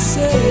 say.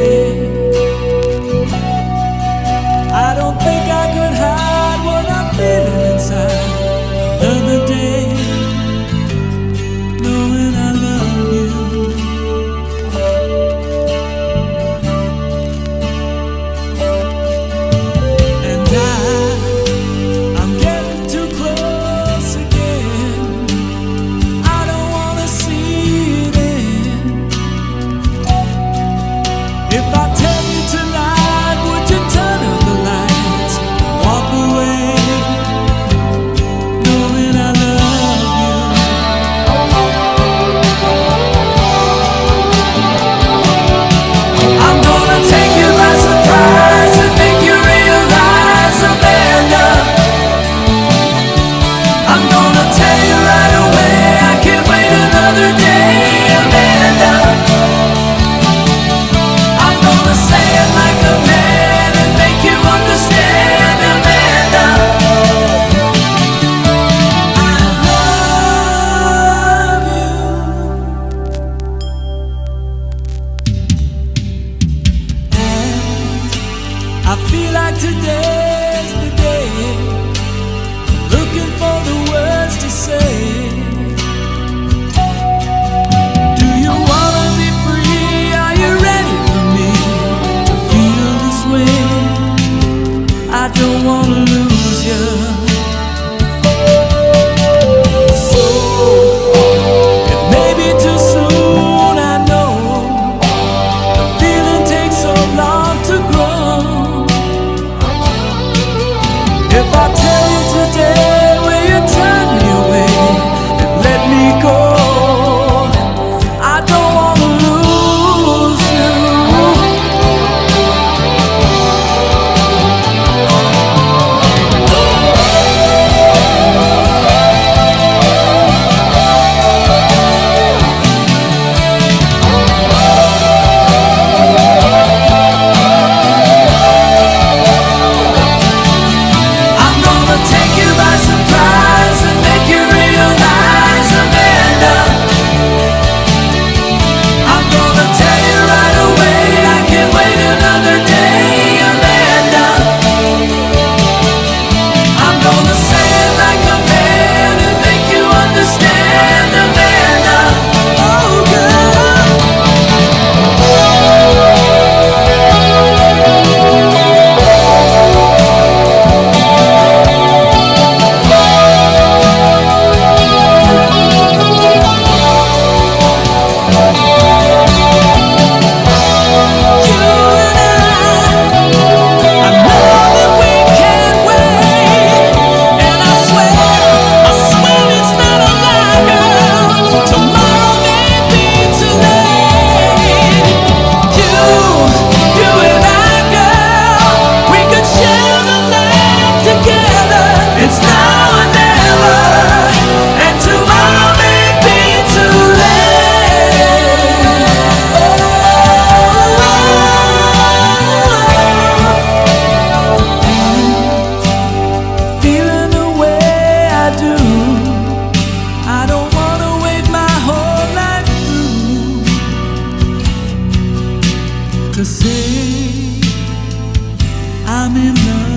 I feel like today. If I tell you today in love.